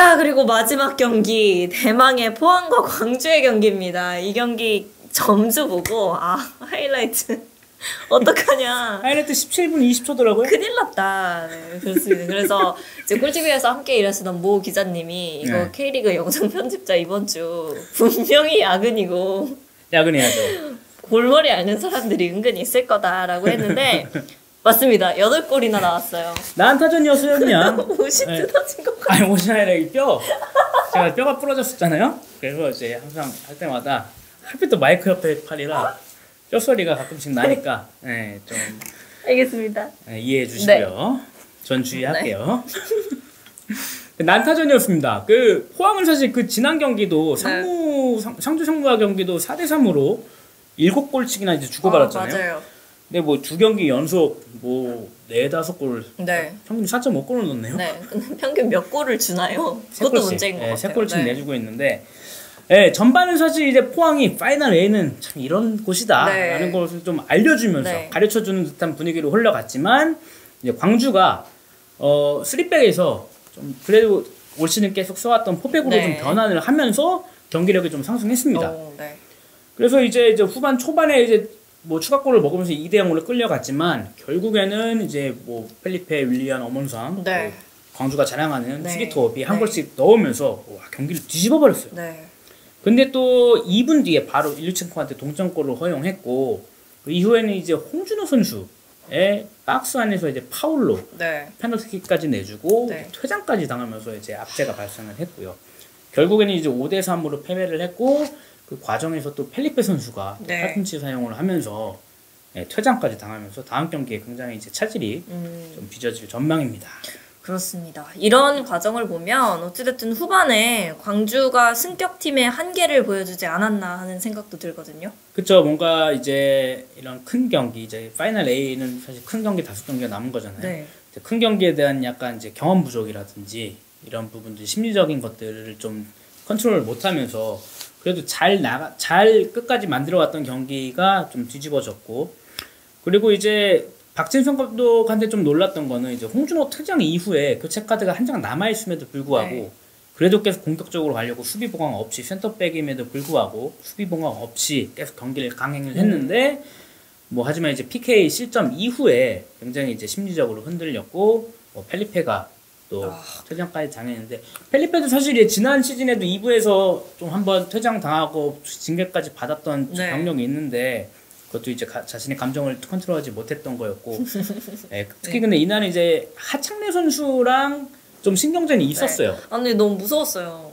자, 그리고 마지막 경기 대망의 포항과 광주의 경기입니다. 이 경기 점수 보고 아, 하이라이트 어떡하냐. 하이라이트 17분 20초더라고요. 큰일 났다. 네, 그렇습니다. 그래서 이제 꿀집에서 함께 일하시던 모 기자님이 이거 네. K리그 영상 편집자 이번 주 분명히 야근이고 야근해야죠. 골머리 앓는 사람들이 은근히 있을 거다라고 했는데 맞습니다. 8골이나 나왔어요. 난타전이었으면 옷이 네. 뜯어진 것 같아요. 아니 옷이 아니라 이 뼈. 제가 뼈가 부러졌었잖아요. 그래서 이제 항상 할 때마다 하필 또 마이크 옆에 팔이라 뼈 소리가 가끔씩 나니까 네, 좀 알겠습니다. 네, 이해해 주시고요. 전 주의할게요. 난타전이었습니다. 그 포항은 사실 그 지난 경기도 상무 상, 상주 상무와 경기도 4대 3으로 7골씩이나 이제 주고받았잖아요. 아, 맞아요. 근데 뭐 두 경기 연속 뭐 네다섯 골 네. 평균 4.5골을 넣네요. 네. 평균 몇 골을 주나요? 세 그것도 골씩, 문제인 것 예, 같아요. 세 골씩 네. 내주고 있는데 예, 전반은 사실 이제 포항이 파이널 A는 참 이런 곳이다라는 네. 것을 좀 알려주면서 네. 가르쳐주는 듯한 분위기로 흘러갔지만 이제 광주가 어 쓰리백에서 좀 그래도 올 시즌 계속 써왔던 포백으로 네. 좀 변환을 하면서 경기력이 좀 상승했습니다. 오, 네. 그래서 이제 이제 후반 초반에 이제 뭐 추가골을 먹으면서 2대 0으로 끌려갔지만 결국에는 이제 뭐 펠리페 윌리안 어먼상 네. 뭐 광주가 자랑하는 네. 수비톱이 한 네. 골씩 넣으면서 와, 경기를 뒤집어 버렸어요. 네. 근데 또 2분 뒤에 바로 일루첸코한테 동점골을 허용했고 그 이후에는 이제 홍준호 선수의 박스 안에서 이제 파울로 네. 페널티킥까지 내주고 네. 퇴장까지 당하면서 이제 압제가 발생을 했고요. 결국에는 이제 5대 3으로 패배를 했고 그 과정에서 또 펠리페 선수가 또 네. 팔꿈치 사용을 하면서 예, 퇴장까지 당하면서 다음 경기에 굉장히 이제 차질이 음, 좀 빚어질 전망입니다. 그렇습니다. 이런 과정을 보면 어찌됐든 후반에 광주가 승격팀의 한계를 보여주지 않았나 하는 생각도 들거든요. 그쵸 뭔가 이제 이런 큰 경기 이제 파이널 A는 사실 큰 경기 다섯 경기가 남은 거잖아요. 네. 큰 경기에 대한 약간 이제 경험 부족이라든지 이런 부분들 심리적인 것들을 좀 컨트롤을 못하면서 그래도 잘 나가 잘 끝까지 만들어왔던 경기가 좀 뒤집어졌고 그리고 이제 박진성 감독한테 좀 놀랐던 거는 이제 홍준호 퇴장 이후에 교체 카드가 한 장 남아 있음에도 불구하고 네. 그래도 계속 공격적으로 가려고 수비 보강 없이 센터백임에도 불구하고 수비 보강 없이 계속 경기를 강행을 했는데 뭐 하지만 이제 PK 실점 이후에 굉장히 이제 심리적으로 흔들렸고 뭐 펠리페가 또 아. 퇴장까지 당했는데 펠리페도 사실 지난 시즌에도 2부에서 좀 한번 퇴장 당하고 징계까지 받았던 네. 경력이 있는데 그것도 이제 가- 자신의 감정을 컨트롤하지 못했던 거였고 예, 특히 네. 근데 이날은 이제 하창래 선수랑 좀 신경전이 있었어요. 아, 근데 너무 무서웠어요.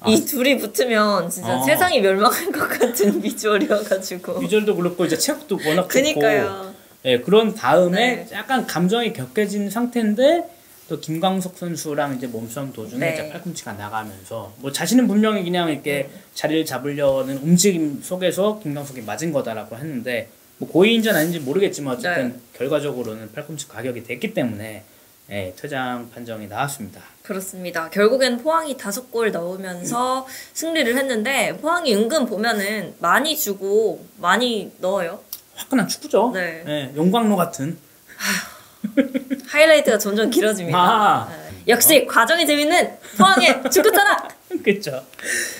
아. 이 둘이 붙으면 진짜 어. 세상이 멸망할 것 같은 비주얼이어가지고. 비주얼도 그렇고 이제 체력도 워낙 좋고 그니까요. 예, 그런 다음에 네. 약간 감정이 격해진 상태인데 또 김광석 선수랑 이제 몸싸움 도중에 네. 이제 팔꿈치가 나가면서 뭐 자신은 분명히 그냥 이렇게 자리를 잡으려는 움직임 속에서 김광석이 맞은 거다라고 했는데 뭐 고의인지 아닌지 모르겠지만 어쨌든 네. 결과적으로는 팔꿈치 가격이 됐기 때문에 예, 퇴장 판정이 나왔습니다. 그렇습니다. 결국엔 포항이 다섯 골 넣으면서 승리를 했는데 포항이 은근 보면은 많이 주고 많이 넣어요. 화끈한 축구죠. 네. 예, 용광로 같은. 하이라이트가 점점 길어집니다. 아. 네. 역시 과정이 재밌는 포항의 축구 철학. 그렇죠.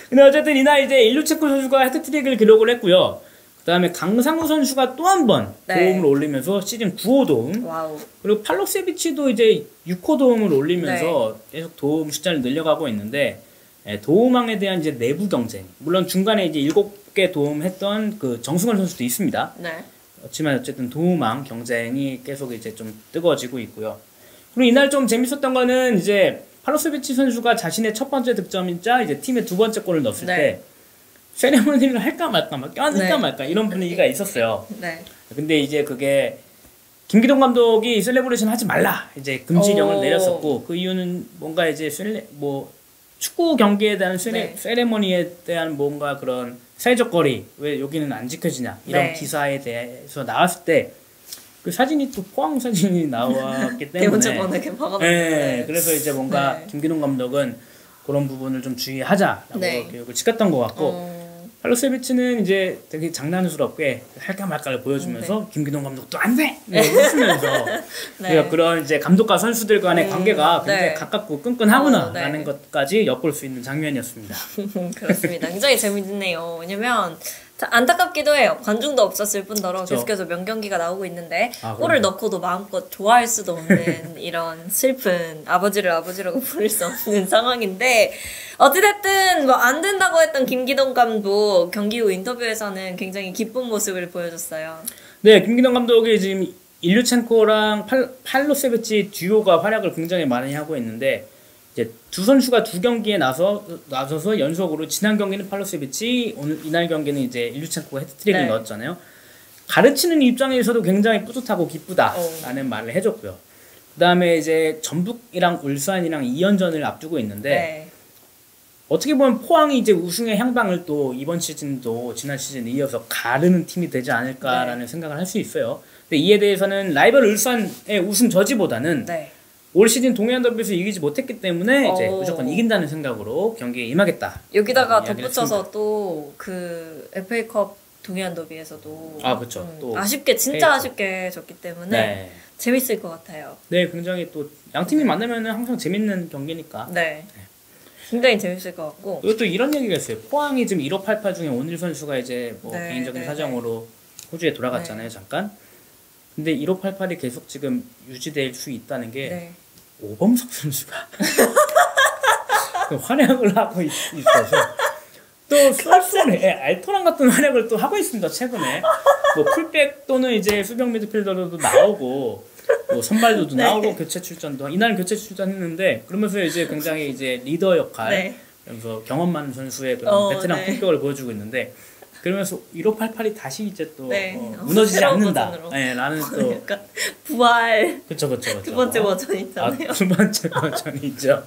근데 어쨌든 이날 이제 일류첸코 선수가 해트트릭을 기록을 했고요. 그다음에 강상우 선수가 또 한번 네. 도움을 올리면서 시즌 9호 도움. wow. 그리고 팔로세비치도 이제 6호 도움을 올리면서 네. 계속 도움 숫자를 늘려가고 있는데 예, 도움왕에 대한 이제 내부 경쟁. 물론 중간에 이제 7개 도움했던 그 정승원 선수도 있습니다. 네. 그렇지만 어쨌든 도움왕 경쟁이 계속 이제 좀 뜨거워지고 있고요. 그리고 이날 좀 재밌었던 거는 이제 팔로세비치 선수가 자신의 첫 번째 득점이자 이제 팀의 두 번째 골을 넣었을 네. 때 세리머니를 할까 말까 막 껴안을까 네. 말까 이런 분위기가 있었어요. 네. 근데 이제 그게 김기동 감독이 celebration 하지 말라 이제 금지령을 오. 내렸었고 그 이유는 뭔가 이제 셀레 뭐 축구 경기에 대한 세레, 네. 세레머니에 대한 뭔가 그런 사회적 거리 왜 여기는 안 지켜지냐 이런 네. 기사에 대해서 나왔을 때 그 사진이 또 포항 사진이 나왔기 때문에 대문짝만하게 박아놨는데. 네, 그래서 이제 뭔가 네. 김기동 감독은 그런 부분을 좀 주의하자라고 네. 교육을 시켰던 것 같고 어, 팔로세비치는 이제 되게 장난스럽게 할까 말까를 보여주면서 네. 김기동 감독도 안 돼! 네, 웃으면서 그러니까 그런 이제 감독과 선수들 간의 음, 관계가 굉장히 네. 가깝고 끈끈하구나라는 어, 네. 것까지 엿볼 수 있는 장면이었습니다. 그렇습니다. 굉장히 재밌네요. 왜냐면 자, 안타깝기도 해요. 관중도 없었을 뿐더러 그렇죠. 계속해서 명경기가 나오고 있는데 아, 골을. 넣고도 마음껏 좋아할 수도 없는 이런 슬픈 아버지를 아버지라고 부를 수 없는 상황인데 어찌됐든 뭐 안 된다고 했던 김기동 감독 경기 후 인터뷰에서는 굉장히 기쁜 모습을 보여줬어요. 네, 김기동 감독이 지금 일류첸코랑 팔, 팔로세비치 듀오가 활약을 굉장히 많이 하고 있는데 이제 두 선수가 두 경기에 나서 나서서 연속으로 지난 경기는 팔로세비치 오늘 이날 경기는 이제 일류첸코가 헤트트릭을 네. 넣었잖아요. 가르치는 입장에서도 굉장히 뿌듯하고 어. 기쁘다라는 말을 해줬고요. 그다음에 이제 전북이랑 울산이랑 2연전을 앞두고 있는데 네. 어떻게 보면 포항이 이제 우승의 향방을 또 이번 시즌도 지난 시즌에 이어서 가르는 팀이 되지 않을까라는 네. 생각을 할 수 있어요. 근데 이에 대해서는 라이벌 울산의 우승 저지보다는 네. 올 시즌 동해안 더비에서 이기지 못했기 때문에 이제 어. 무조건 이긴다는 생각으로 경기에 임하겠다. 여기다가 덧붙여서 또 그 FA컵 동해안 더비에서도 아, 그쵸. 또 아쉽게 진짜 페이커. 아쉽게 졌기 때문에 네. 재밌을 것 같아요. 네, 굉장히 또 양 팀이 만나면은 항상 재밌는 경기니까. 네. 굉장히 재밌을 것 같고. 이것도 이런 얘기가 있어요. 포항이 지금 1588 중에 오늘 선수가 이제 뭐 네, 개인적인 네, 사정으로 호주에 돌아갔잖아요, 잠깐. 근데 1588이 계속 지금 유지될 수 있다는 게 네. 오범석 선수가 활약을 하고 있, 어서또 수월에 알토란 같은 활약을 또 하고 있습니다 최근에 뭐 풀백 또는 이제 수병 미드필더로도 나오고 뭐 선발로도 네. 나오고 교체 출전도 이날 교체 출전했는데 그러면서 이제 굉장히 이제 리더 역할 네. 그러면서 경험 많은 선수의 그런 어, 베테랑 네. 품격을 보여주고 있는데 그러면서 1588이 다시 이제 또 네. 어, 어, 무너지지 않는다. 네, 라는 또 약간 부활 그쵸 그쵸 그쵸 두 번째 버전 아, 있잖아요. 두 번째 버전이죠.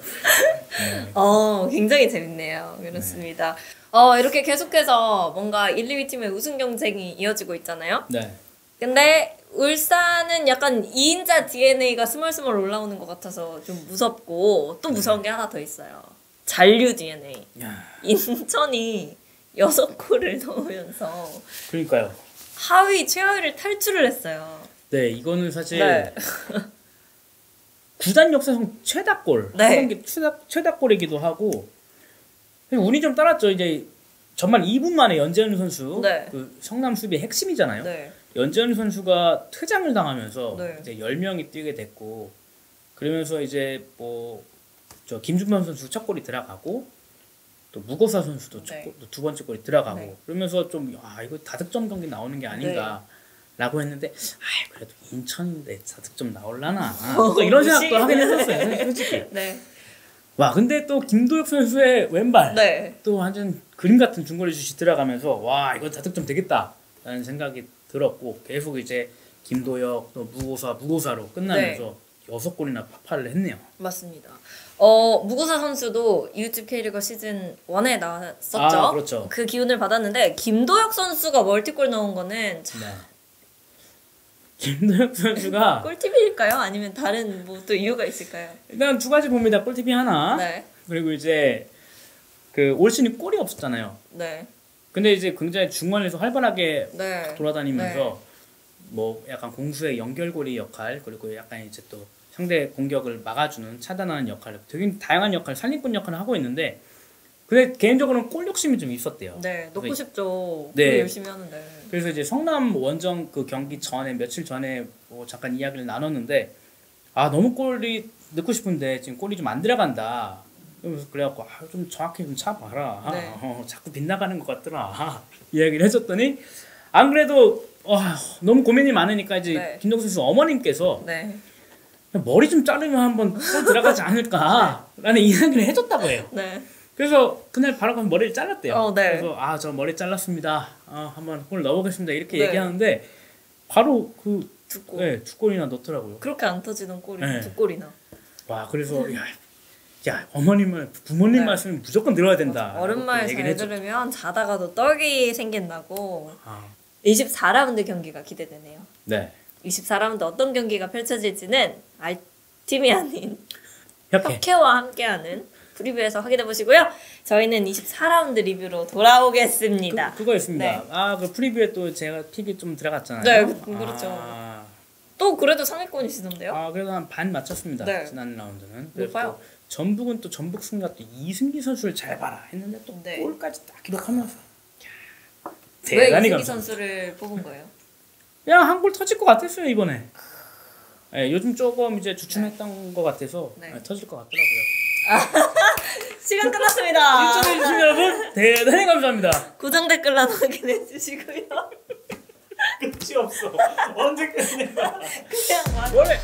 어, 굉장히 재밌네요. 그렇습니다. 어, 이렇게 계속해서 뭔가 1, 2위 팀의 우승 경쟁이 이어지고 있잖아요. 네. 근데 울산은 약간 2인자 DNA가 스멀스멀 올라오는 것 같아서 좀 무섭고 또 무서운 게 하나 더 있어요. 잔류 DNA. 야, 인천이 6골을 넣으면서 그러니까요. 하위 최하위를 탈출을 했어요. 네, 이거는 사실 네. 구단 역사상 최다골, 네. 한 경기 최다 최다골이기도 하고 운이 좀 따랐죠. 이제 정말 2분 만에 연재현 선수, 네. 그 성남 수비의 핵심이잖아요. 네. 연재현 선수가 퇴장을 당하면서 네. 이제 10명이 뛰게 됐고 그러면서 이제 뭐 저 김준범 선수 첫 골이 들어가고 또 무고사 선수도 첫 네. 골, 두 번째 골이 들어가고 네. 그러면서 좀 아 이거 다득점 경기 나오는 게 아닌가 라고 했는데 아 그래도 인천인데 다득점 나올라나 또 이런 생각도 하긴 했었어요 솔직히 네. 와 근데 또 김도혁 선수의 왼발 네. 또 완전 그림 같은 중거리 슛이 들어가면서 와 이거 다득점 되겠다 라는 생각이 들었고 계속 이제 김도혁 또 무고사 무고사로 끝나면서 네. 여섯 골이나 파파를 했네요. 맞습니다. 어, 무고사 선수도 이웃집 K리그 시즌 1에 나왔었죠. 아, 그렇죠. 그 기운을 받았는데 김도혁 선수가 멀티골 넣은 거는 참 네. 김도혁 선수가 꿀팁일까요? 아니면 다른 뭐 또 이유가 있을까요? 일단 두 가지 봅니다. 꿀팁이 하나 네. 그리고 이제 그 올 시즌 골이 없었잖아요. 네. 근데 이제 굉장히 중원에서 활발하게 네. 돌아다니면서 뭐 약간 공수의 연결고리 역할 그리고 약간 이제 또 상대 공격을 막아주는 차단하는 역할 되게 다양한 역할 살림꾼 역할을 하고 있는데 근데 개인적으로는 골 욕심이 좀 있었대요. 네. 넣고 그래서- 싶죠. 네. 네. 열심히 하는데. 그래서 이제 성남 원정 그 경기 전에 며칠 전에 뭐 잠깐 이야기를 나눴는데 아 너무 골이 넣고 싶은데 지금 골이 좀 안 들어간다. 그래서 그래갖고 아, 좀 정확히 좀 차봐라. 네. 어, 자꾸 빗나가는 것 같더라. 이야기를 해줬더니 안 그래도 와, 너무 고민이 많으니까 이제 네. 김동 선수 어머님께서 네. 머리 좀 자르면 한번 골 들어가지 않을까라는 이야기를 해줬다고 해요. 네. 그래서 그날 바로 가면 머리를 잘랐대요. 어, 네. 그래서 아 저 머리 잘랐습니다. 아 한번 골 넣어보겠습니다. 이렇게 네. 얘기하는데 바로 그 두 골. 네, 두 골이나 넣더라고요. 그렇게 안 터지던 골이 네. 두 골이나. 와 그래서 야, 야 어머님을 부모님 네. 말씀은 무조건 들어야 된다. 어른 말 얘기를 잘. 들으면 자다가도 떡이 생긴다고. 아, 24라운드 경기가 기대되네요. 네. 24라운드 어떤 경기가 펼쳐질지는 알팀이 아닌 협회. 협회 와 함께하는 프리뷰에서 확인해 보시고요. 저희는 24라운드 리뷰로 돌아오겠습니다. 그, 그거였습니다. 네. 아 그 프리뷰에 또 제가 pick이 좀 들어갔잖아요. 네, 그- 그렇죠. 아, 또 그래도 상위권이시던데요? 아 그래도 한 반 맞췄습니다. 네. 지난 라운드는. 높아요. 또 전북은 또 전북 승가 또 이승기 선수를 잘 봐라 했는데 또 네. 골까지 딱 기록하면서. 왜 대단히 이승기 감사. 선수를 뽑은 거예요? 그냥 한 골 터질 것 같았어요 이번에. 예, 요즘 조금 이제 주춤했던 것 같아서 네. 예, 터질 것 같더라고요. 시간 끝났습니다. 시청해 주신 여러분 대단히 감사합니다. 고정 댓글란 확인해 주시고요. 끝이 없어. 언제 끝내? 그냥 와. 원래